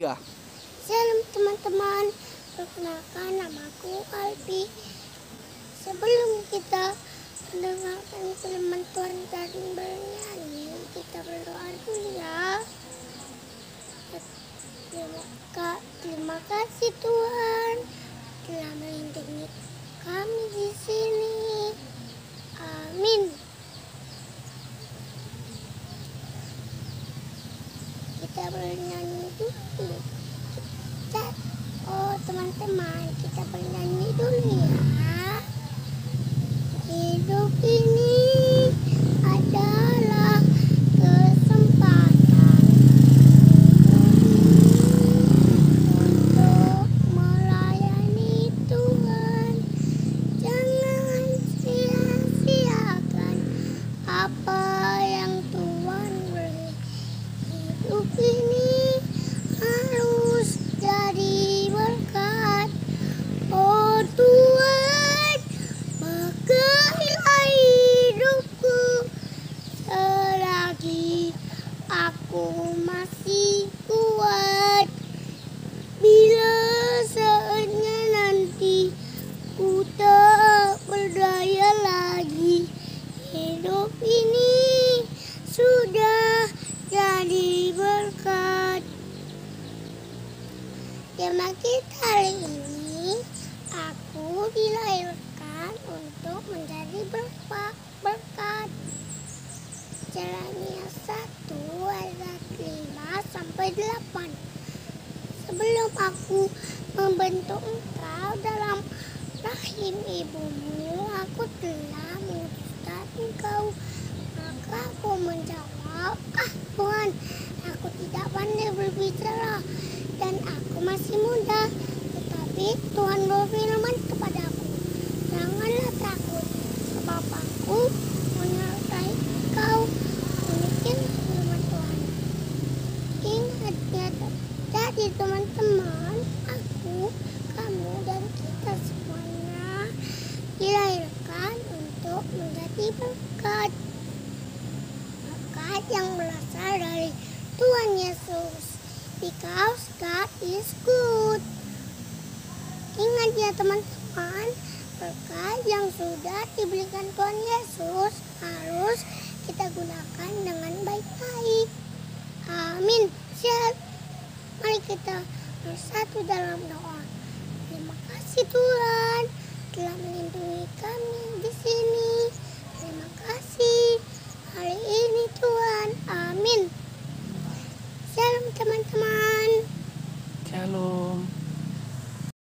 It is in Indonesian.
Ya. Salam teman-teman, perkenalkan namaku Albi. Sebelum kita mendengarkan firman Tuhan dan bernyanyi, kita berdoa dulu ya. Terima, terima kasih Tuhan telah melindungi kami di sini. Amin. Kita bernyanyi dulu. Kita, oh teman-teman, kita bernyanyi dulu Hidup ini harus jadi berkat. Oh Tuhan, pakailah hidupku selagi aku masih kuat. Bila saatnya nanti ku tak berdaya lagi, hidup ini sudah Tema kita hari ini, aku dilahirkan untuk menjadi berpa- berkat. Jeremia 1 ayat 5 sampai 8. Sebelum aku membentuk engkau dalam rahim ibumu, aku telah mengutuskan engkau. Maka aku menjawab, ah Tuhan, aku tidak pandai berbicara dan aku masih muda. Tetapi Tuhan berfirman kepadaku, janganlah takut, sebab aku menyertai kau. Demikian firman Tuhan. Ingat jadi teman-teman, aku, kamu, dan kita semuanya dilahirkan untuk menjadi berkat. Berkat yang berasal dari Tuhan Yesus. Because is good. Ingat ya teman-teman, berkat yang sudah diberikan Tuhan Yesus harus kita gunakan dengan baik-baik. Amin. Siap. Mari kita bersatu dalam doa. Terima kasih Tuhan telah melindungi kami di sini.